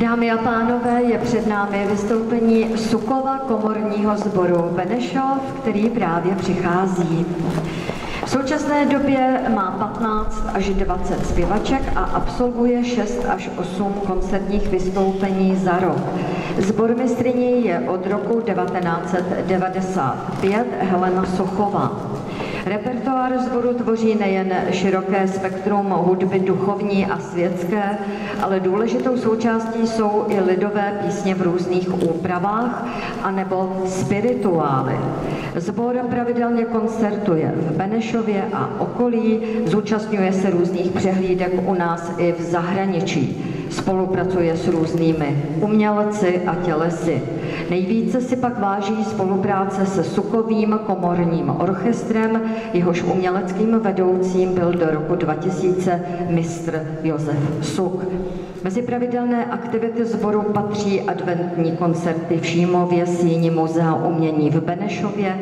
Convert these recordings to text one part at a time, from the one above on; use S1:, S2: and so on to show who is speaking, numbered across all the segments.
S1: Dámy a pánové, je před námi vystoupení Sukova komorního sboru Benešov, který právě přichází. V současné době má 15 až 20 zpěvaček a absolvuje 6 až 8 koncertních vystoupení za rok. Zbormistriní je od roku 1995 Helena Sochová. Repertoár sboru tvoří nejen široké spektrum hudby duchovní a světské, ale důležitou součástí jsou i lidové písně v různých úpravách anebo spirituály. Zbor pravidelně koncertuje v Benešově a okolí, zúčastňuje se různých přehlídek u nás i v zahraničí. Spolupracuje s různými umělci a tělesy. Nejvíce si pak váží spolupráce se Sukovým komorním orchestrem, jehož uměleckým vedoucím byl do roku 2000 mistr Josef Suk. Mezi pravidelné aktivity sboru patří adventní koncerty v Šímově, síni Muzea umění v Benešově,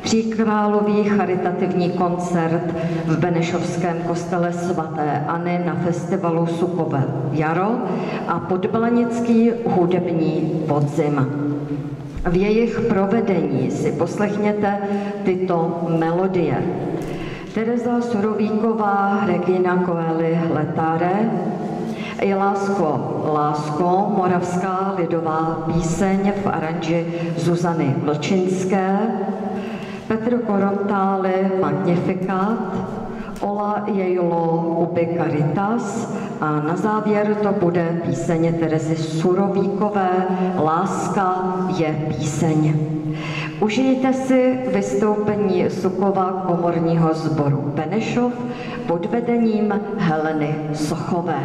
S1: Tříkrálový charitativní koncert v Benešovském kostele svaté Anny na festivalu Sukové jaro a podblanický hudební podzim. V jejich provedení si poslechněte tyto melodie. Tereza Surovíková, Regina Coeli Letare, i Lásko, Lásko, moravská lidová píseň v aranži Zuzany Vlčinské, Petr Korontále Magnificat, Ola Jejlo Uby Caritas a na závěr to bude píseň Terezy Surovíkové Láska je píseň. Užijte si vystoupení Sukova komorního sboru Benešov pod vedením Heleny Sochové.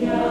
S1: Yeah.